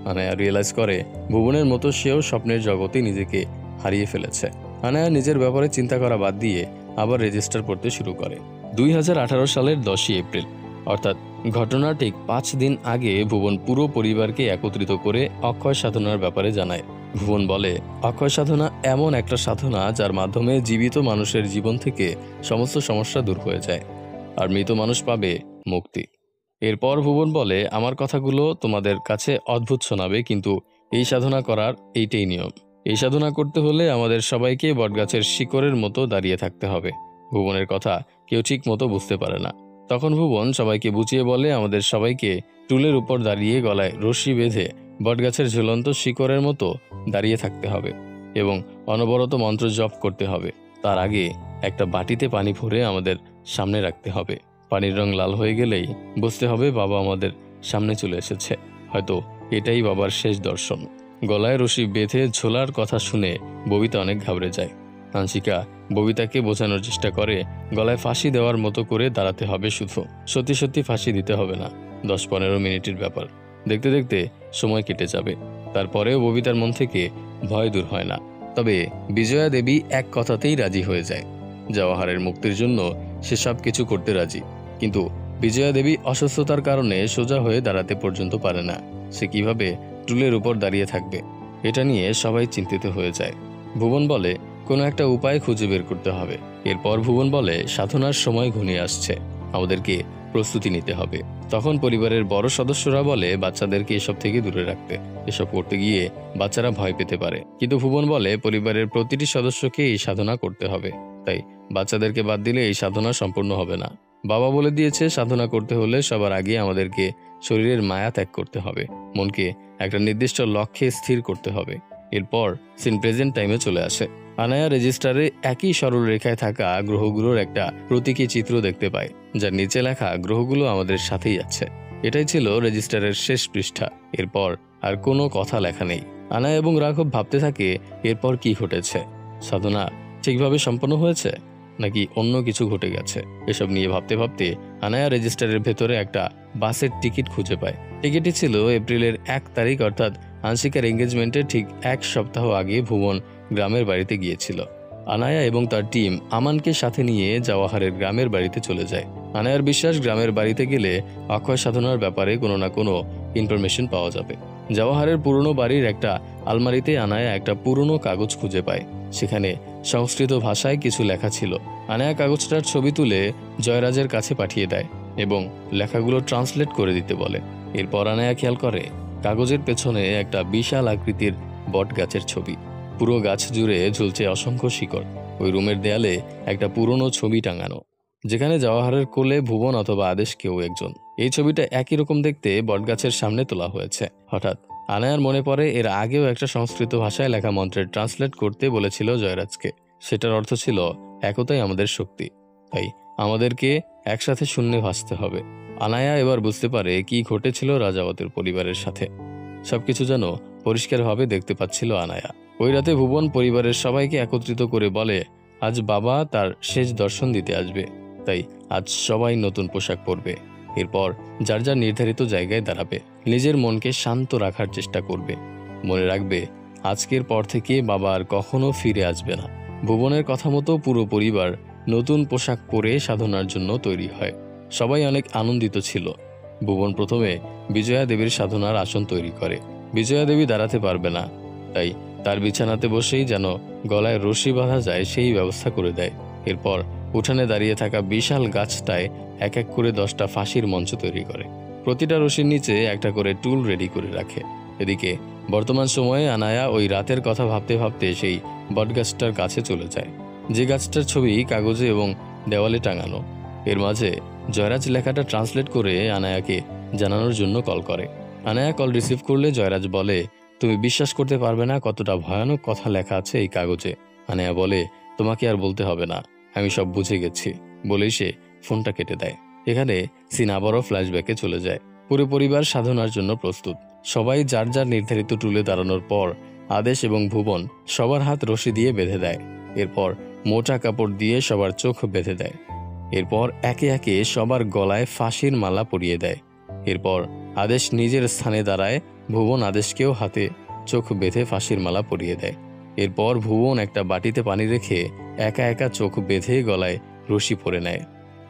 আনায়া রিয়েলাইজ করে, ভুবনের মতো সেও স্বপ্নের জগতে নিজেকে হারিয়ে ফেলেছে। আনায়া নিজের ব্যাপারে চিন্তা করা বাদ দিয়ে আবার রেজিস্টার করতে শুরু করে। দুই হাজার আঠারো সালের দশই এপ্রিল অর্থাৎ ঘটনার ঠিক পাঁচ দিন আগে ভুবন পুরো পরিবারকে একত্রিত করে অক্ষয় সাধনার ব্যাপারে জানায়। ভুবন বলে, অক্ষয় সাধনা এমন একটা সাধনা যার মাধ্যমে জীবিত মানুষের জীবন থেকে সমস্ত সমস্যা দূর হয়ে যায় আর মৃত মানুষ পাবে মুক্তি। এরপর ভুবন বলে, আমার কথাগুলো তোমাদের কাছে অদ্ভুত শোনাবে, কিন্তু এই সাধনা করার এইটাই নিয়ম। এই সাধনা করতে হলে আমাদের সবাইকে বটগাছের শিকড়ের মতো দাঁড়িয়ে থাকতে হবে। ভুবনের কথা কেউ ঠিক মতো বুঝতে পারে না। তখন ভুবন সবাইকে বুঝিয়ে বলে, আমাদের সবাইকে টুলের উপর দাঁড়িয়ে গলায় রশি বেঁধে বটগাছের ঝুলন্ত শিকড়ের মতো দাঁড়িয়ে থাকতে হবে এবং অনবরত মন্ত্র জপ করতে হবে। তার আগে একটা বাটিতে পানি ভরে আমাদের সামনে রাখতে হবে। পানির রং লাল হয়ে গেলেই বুঝতে হবে বাবা আমাদের সামনে চলে এসেছে। হয়তো এটাই বাবার শেষ দর্শন। গলায় রশি বেঁধে ঝোলার কথা শুনে ববিতা অনেক ঘাবড়ে যায়। আংশিকা ববিতাকে বোঝানোর চেষ্টা করে, গলায় ফাঁসি দেওয়ার মতো করে দাঁড়াতে হবে শুধু। সত্যি সত্যি ফাঁসি দিতে হবে না দশ পনেরো মিনিটের ব্যাপার। দেখতে দেখতে সময় কেটে যাবে। তারপরেও ববিতার মন থেকে ভয় দূর হয় না। তবে বিজয়া দেবী এক কথাতেই রাজি হয়ে যায়। জওয়াহারের মুক্তির জন্য সে সব কিছু করতে রাজি। কিন্তু বিজয়া দেবী অসুস্থতার কারণে সোজা হয়ে দাঁড়াতে পর্যন্ত পারে না। সে কীভাবে টুলের উপর দাঁড়িয়ে থাকবে, এটা নিয়ে সবাই চিন্তিত হয়ে যায়। ভুবন বলে কোনো একটা উপায় খুঁজে বের করতে হবে। এরপর ভুবন বলে, সাধনার সময় ঘনিয়ে আসছে। আমাদেরকে প্রস্তুতি নিতে হবে। তখন পরিবারের বড় সদস্যরা বলে, বাচ্চাদেরকে এসব থেকে দূরে রাখতে। এসব করতে গিয়ে বাচ্চারা ভয় পেতে পারে। কিন্তু ভুবন বলে, পরিবারের প্রতিটি সদস্যকে এই সাধনা করতে হবে। তাই বাচ্চাদেরকে বাদ দিলে এই সাধনা সম্পূর্ণ হবে না। বাবা বলে দিয়েছে, সাধনা করতে হলে সবার আগে আমাদেরকে শরীরের মায়া ত্যাগ করতে হবে। মনকে একটা নির্দিষ্ট লক্ষ্যে স্থির করতে হবে। এরপর সিন প্রেজেন্ট টাইমে চলে আসে। আনায়া রেজিস্টারে একই সরল রেখায় থাকা গ্রহগুলোর একটা প্রতীকী চিত্র দেখতে পায় যার নিচে লেখা গ্রহগুলো আমাদের সাথেই আছে। এটাই ছিল রেজিস্টারের শেষ পৃষ্ঠা। এরপর আর কোনো কথা লেখা নেই। আনায়া এবং রাঘব ভাবতে থাকে, এরপর কি ঘটেছে? সাধনা ঠিকভাবে সম্পন্ন হয়েছে? নাকি অন্য কিছু ঘটে গেছে? এসব নিয়ে ভাবতে ভাবতে আনায়া রেজিস্টারের ভেতরে একটা বাসের টিকিট খুঁজে পায়। টিকিটটি ছিল এপ্রিলের এক তারিখ, অর্থাৎ আংশিকার এঙ্গেজমেন্টের ঠিক এক সপ্তাহ আগে ভুবন গ্রামের বাড়িতে গিয়েছিল। আনায়া এবং তার টিম আমানকে সাথে নিয়ে জাওয়াহারের গ্রামের বাড়িতে চলে যায়। আনায়ার বিশ্বাস, গ্রামের বাড়িতে গেলে অক্ষয় সাধনার ব্যাপারে কোনো না কোনো ইনফরমেশন পাওয়া যাবে। জাওয়াহারের পুরনো বাড়ির একটা আলমারিতে আনায়া একটা পুরনো কাগজ খুঁজে পায়। সেখানে সংস্কৃত ভাষায় কিছু লেখা ছিল। আনায়া কাগজটার ছবি তুলে জয়রাজের কাছে পাঠিয়ে দেয় এবং লেখাগুলো ট্রান্সলেট করে দিতে বলে। এরপর আনায়া খেয়াল করে, কাগজের পেছনে একটা বিশাল আকৃতির বট গাছের ছবি। পুরো গাছ জুড়ে ঝুলছে অসংখ্য শিকড়। ওই রুমের দেয়ালে একটা পুরনো ছবি টাঙানো। যেখানে জওয়াহারের কোলে ভুবন অথবা আদেশ কেউ একজন। এই ছবিটা একই রকম দেখতে বটগাছের সামনে তোলা হয়েছে। হঠাৎ আনায়ার মনে পড়ে, এর আগেও একটা সংস্কৃত ভাষায় লেখা মন্ত্রের ট্রান্সলেট করতে বলেছিল জয়রাজকে। সেটার অর্থ ছিল, একতাই আমাদের শক্তি। তাই আমাদেরকে একসাথে শূন্যে ভাসতে হবে। আনায়া এবার বুঝতে পারে কি ঘটেছিল রাজাবতের পরিবারের সাথে। সবকিছু যেন পরিষ্কারভাবে দেখতে পাচ্ছিল আনায়া। ওই রাতে ভুবন পরিবারের সবাইকে একত্রিত করে বলে, আজ বাবা তার শেষ দর্শন দিতে আসবে। তাই আজ সবাই নতুন পোশাক পরবে। এরপর যার যার নির্ধারিত জায়গায় দাঁড়াবে। নিজের মনকে শান্ত রাখার চেষ্টা করবে। মনে রাখবে, আজকের পর থেকে বাবা আর কখনো ফিরে আসবে না। ভুবনের কথা মতো পুরো পরিবার নতুন পোশাক পরে সাধনার জন্য তৈরি হয়। সবাই অনেক আনন্দিত ছিল। ভুবন প্রথমে বিজয়া দেবীর সাধনার আসন তৈরি করে। বিজয়া দেবী দাঁড়াতে পারবে না। তাই তার বিছানাতে বসেই যেন গলায় রশি বাঁধা যায় সেই ব্যবস্থা করে দেয়। এরপর উঠানে দাঁড়িয়ে থাকা বিশাল গাছটায় এক এক করে দশটা ফাঁসির মঞ্চ তৈরি করে। প্রতিটা রশির নিচে একটা করে টুল রেডি করে রাখে। এদিকে বর্তমান সময়ে আনায়া ওই রাতের কথা ভাবতে ভাবতে সেই বটগাছটার কাছে চলে যায়। যে গাছটার ছবি কাগজে এবং দেওয়ালে টাঙানো, এর মাঝে জয়রাজ লেখাটা ট্রান্সলেট করে আনায়াকে জানানোর জন্য কল করে। আনায়া কল রিসিভ করলে জয়রাজ বলে তুমি বিশ্বাস করতে পারবে না কতটা ভয়ানক কথা লেখা আছে এই কাগজে। আনায়া বলে, তোমাকে আর বলতে হবে না, আমি সব বুঝে গেছি। বলেই সে ফোনটা কেটে দেয়। এখানে সিন আবারও ফ্ল্যাশব্যাকে চলে যায়। পুরো পরিবার সাধনার জন্য প্রস্তুত। সবাই যার যার নির্ধারিত টুলে দাঁড়ানোর পর আদেশ এবং ভুবন সবার হাত রশি দিয়ে বেঁধে দেয়। এরপর মোটা কাপড় দিয়ে সবার চোখ বেঁধে দেয়। এরপর একে একে সবার গলায় ফাঁসির মালা পরিয়ে দেয়। এরপর আদেশ নিজের স্থানে দাঁড়ায় ভুবন আদেশকেও হাতে চোখ বেঁধে ফাঁসির মালা পরিয়ে দেয়। এরপর ভুবন একটা বাটিতে পানি রেখে একা একা চোখ বেঁধে গলায় রশি পরে নেয়।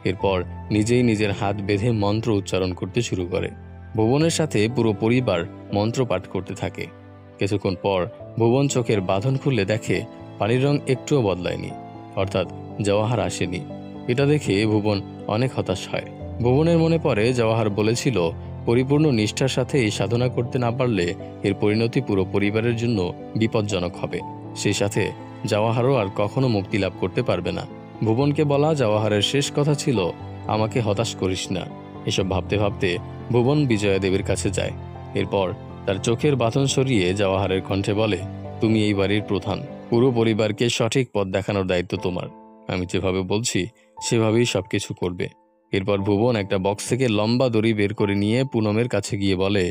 এরপর নিজেই নিজের হাত বেঁধে মন্ত্র উচ্চারণ করতে শুরু করে। ভুবনের সাথে পুরো পরিবার মন্ত্র পাঠ করতে থাকে। কিছুক্ষণ পর ভুবন চোখের বাঁধন খুললে দেখে পানির রং একটুও বদলায়নি, অর্থাৎ জওয়াহার আসেনি। এটা দেখে ভুবন অনেক হতাশ হয়। ভুবনের মনে পড়ে জওয়াহার বলেছিল পরিপূর্ণ নিষ্ঠার সাথে এই সাধনা করতে না পারলে এর পরিণতি পুরো পরিবারের জন্য বিপজ্জনক হবে। সেই সাথে জওয়াহারও আর কখনো মুক্তি লাভ করতে পারবে না। ভুবনকে বলা জওয়াহারের শেষ কথা ছিল, আমাকে হতাশ করিস না। এসব ভাবতে ভাবতে ভুবন বিজয়া দেবীর কাছে যায়। এরপর তার চোখের বাঁধন সরিয়ে জওয়াহারের কণ্ঠে বলে, তুমি এই বাড়ির প্রধান। পুরো পরিবারকে সঠিক পথ দেখানোর দায়িত্ব তোমার। আমি যেভাবে বলছি, সেভাবেই সবকিছু করবে। এরপর ভুবন একটা বক্স থেকে লম্বা দড়ি বের করে নিয়ে পুনমের কাছে গিয়ে বলে,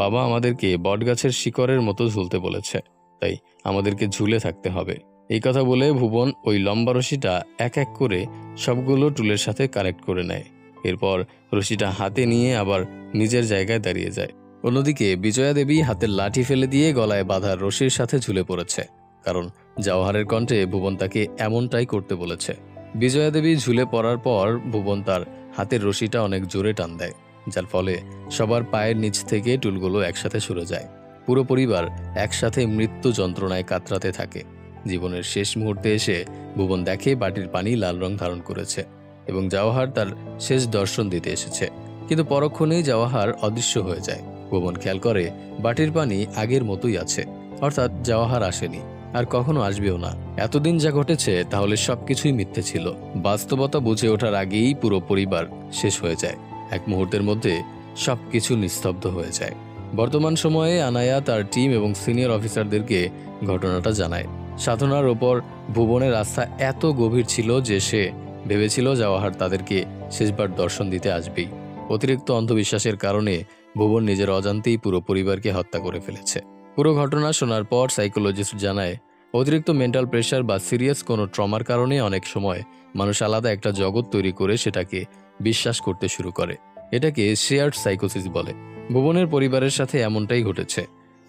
বাবা, আমাদেরকে বটগাছের শিকড়ের মতো ঝুলতে বলেছে, তাই আমাদেরকে ঝুলে থাকতে হবে। এই কথা বলে ভুবন ওই লম্বা রশিটা এক এক করে সবগুলো টুলের সাথে কানেক্ট করে নেয়। এরপর রশিটা হাতে নিয়ে আবার নিজের জায়গায় দাঁড়িয়ে যায়। অন্যদিকে বিজয়া দেবী হাতের লাঠি ফেলে দিয়ে গলায় বাঁধা রশির সাথে ঝুলে পড়েছে, কারণ জওহারের কণ্ঠে ভুবন তাকে এমনটাই করতে বলেছে। বিজয়া দেবী ঝুলে পড়ার পর ভুবন তার হাতের রশিটা অনেক জোরে টান দেয়, যার ফলে সবার পায়ের নিচ থেকে টুলগুলো একসাথে সরে যায়। পুরো পরিবার একসাথে মৃত্যু যন্ত্রণায় কাতরাতে থাকে। জীবনের শেষ মুহূর্তে এসে ভুবন দেখে বাটির পানি লাল রং ধারণ করেছে এবং জওয়াহার তার শেষ দর্শন দিতে এসেছে। কিন্তু পরক্ষণেই জওয়াহার অদৃশ্য হয়ে যায়। ভুবন খেয়াল করে বাটির পানি আগের মতোই আছে, অর্থাৎ জওয়াহার আসেনি। আর কখনো আসবেও না। এতদিন যা ঘটেছে, তাহলে সবকিছুই মিথ্যে ছিল। বাস্তবতা বুঝে ওঠার আগেই পুরো পরিবার শেষ হয়ে যায়। এক মুহূর্তের মধ্যে সবকিছু নিস্তব্ধ হয়ে যায়। বর্তমান সময়ে আনায়া তার টিম এবং সিনিয়র অফিসারদেরকে ঘটনাটা জানায়। সাধনার ওপর ভুবনের রাস্তা এত গভীর ছিল যে সে ভেবেছিল জওয়াহার তাদেরকে শেষবার দর্শন দিতে আসবেই। অতিরিক্ত অন্ধবিশ্বাসের কারণে ভুবন নিজের অজান্তেই পুরো পরিবারকে হত্যা করে ফেলেছে। পুরো ঘটনা শোনার পর সাইকোলজিস্ট জানায়, অতিরিক্ত মেন্টাল প্রেশার বা সিরিয়াস কোনো ট্রমার কারণে অনেক সময় মানুষ আলাদা একটা জগৎ তৈরি করে সেটাকে বিশ্বাস করতে শুরু করে। এটাকে শেয়ার্ড সাইকোসিস বলে। ভুবনের পরিবারের সাথে এমনটাই ঘটেছে।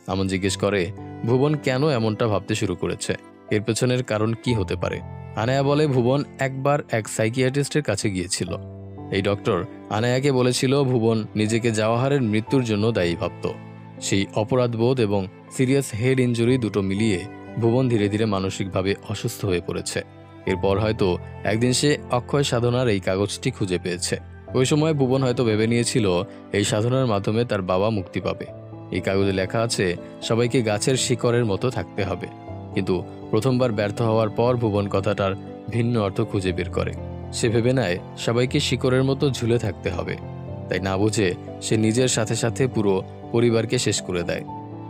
আমন জিজ্ঞেস করে, ভুবন কেন এমনটা ভাবতে শুরু করেছে? এর পেছনের কারণ কি হতে পারে? আনায়া বলে, ভুবন একবার এক সাইকিয়াট্রিস্টের কাছে গিয়েছিল। এই ডক্টর আনায়াকে বলেছিল, ভুবন নিজেকে জাওয়াহারের মৃত্যুর জন্য দায়ী ভাবত। সেই অপরাধবোধ এবং সিরিয়াস হেড ইঞ্জুরি দুটো মিলিয়ে ভুবন ধীরে ধীরে মানসিকভাবে অসুস্থ হয়ে পড়েছে। এরপর হয়তো একদিন সে অক্ষয় সাধনার এই কাগজটি খুঁজে পেয়েছে। ওই সময় ভুবন হয়তো ভেবে নিয়েছিল এই সাধনার মাধ্যমে তার বাবা মুক্তি পাবে। এই কাগজে লেখা আছে, সবাইকে গাছের শিকড়ের মতো থাকতে হবে। কিন্তু প্রথমবার ব্যর্থ হওয়ার পর ভুবন কথাটার ভিন্ন অর্থ খুঁজে বের করে। সে ভেবে নেয়, সবাইকে শিকড়ের মতো ঝুলে থাকতে হবে। তাই না বুঝে সে নিজের সাথে সাথে পুরো পরিবারকে শেষ করে দেয়।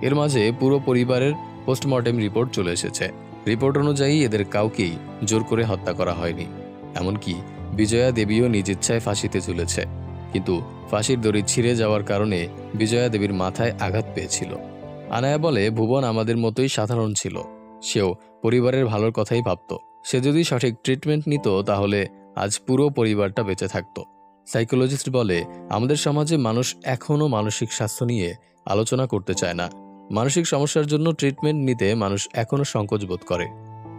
এর মাঝে পুরো পরিবারের পোস্টমর্টেম রিপোর্ট চলে এসেছে। রিপোর্ট অনুযায়ী এদের কাউকেই জোর করে হত্যা করা হয়নি। এমনকি বিজয়া দেবীও নিজ ইচ্ছায় ফাঁসিতে ঝুলেছে। কিন্তু ফাঁসির দড়ি ছিঁড়ে যাওয়ার কারণে বিজয়া দেবীর মাথায় আঘাত পেয়েছিল। আনায়া বলে, ভুবন আমাদের মতোই সাধারণ ছিল। সেও পরিবারের ভালোর কথাই ভাবত। সে যদি সঠিক ট্রিটমেন্ট নিত, তাহলে আজ পুরো পরিবারটা বেঁচে থাকতো। সাইকোলজিস্ট বলে, আমাদের সমাজে মানুষ এখনও মানসিক স্বাস্থ্য নিয়ে আলোচনা করতে চায় না। মানসিক সমস্যার জন্য ট্রিটমেন্ট নিতে মানুষ এখনও সংকোচ বোধ করে।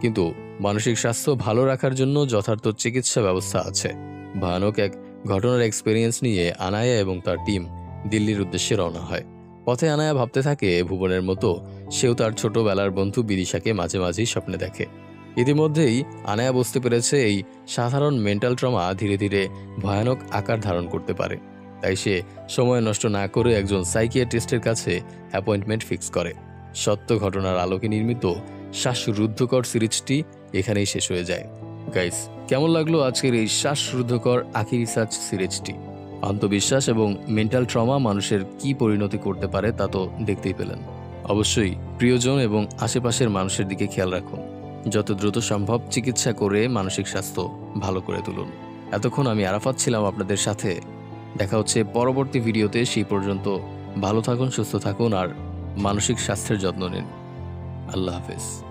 কিন্তু মানসিক স্বাস্থ্য ভালো রাখার জন্য যথার্থ চিকিৎসা ব্যবস্থা আছে। ভয়ানক এক ঘটনার এক্সপিরিয়েন্স নিয়ে আনায়া এবং তার টিম দিল্লির উদ্দেশ্যে রওনা হয়। পথে আনায়া ভাবতে থাকে ভুবনের মতো, সেও তার ছোটবেলার বন্ধু বিদিশাকে মাঝে মাঝেই স্বপ্নে দেখে। ইতিমধ্যেই আনায়া বুঝতে পেরেছে এই সাধারণ মেন্টাল ট্রমা ধীরে ধীরে ভয়ানক আকার ধারণ করতে পারে। তাই সে সময় নষ্ট না করে একজন সাইকিয়াট্রিস্টের কাছে অ্যাপয়েন্টমেন্ট ফিক্স করে। সত্য ঘটনার আলোকে নির্মিত শ্বাসরুদ্ধকর সিরিজটি এখানেই শেষ হয়ে যায়। গাইস, কেমন লাগল আজকের এই শ্বাসরুদ্ধকর আখি রিসার্চ সিরিজটি? আত্মবিশ্বাস এবং মেন্টাল ট্রমা মানুষের কি পরিণতি করতে পারে তা তো দেখতেই পেলেন। অবশ্যই প্রিয়জন এবং আশেপাশের মানুষের দিকে খেয়াল রাখুন। যত দ্রুত সম্ভব চিকিৎসা করে মানসিক স্বাস্থ্য ভালো করে তুলুন। এতক্ষণ আমি আরাফাত ছিলাম আপনাদের সাথে। দেখা হচ্ছে পরবর্তী ভিডিওতে, সেই পর্যন্ত ভালো থাকুন, সুস্থ থাকুন, আর মানসিক স্বাস্থ্যের যত্ন নিন। আল্লাহ হাফেজ।